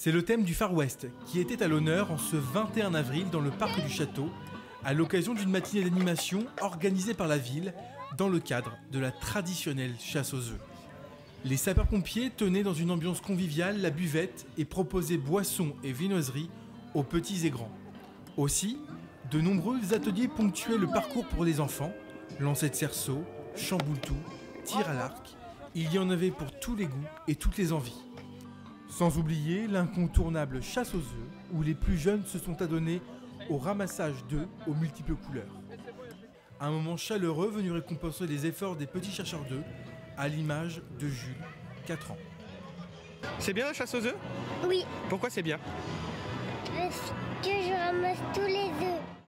C'est le thème du Far West qui était à l'honneur en ce 21 avril dans le parc du château, à l'occasion d'une matinée d'animation organisée par la ville dans le cadre de la traditionnelle chasse aux œufs. Les sapeurs-pompiers tenaient dans une ambiance conviviale la buvette et proposaient boissons et viennoiseries aux petits et grands. Aussi, de nombreux ateliers ponctuaient le parcours pour les enfants, lancer de cerceau, chamboule-tout, tir à l'arc, il y en avait pour tous les goûts et toutes les envies. Sans oublier l'incontournable chasse aux œufs, où les plus jeunes se sont adonnés au ramassage d'œufs aux multiples couleurs. Un moment chaleureux venu récompenser les efforts des petits chercheurs d'œufs, à l'image de Jules, 4 ans. C'est bien la chasse aux œufs? Oui, Pourquoi c'est bien? Parce que je ramasse tous œufs.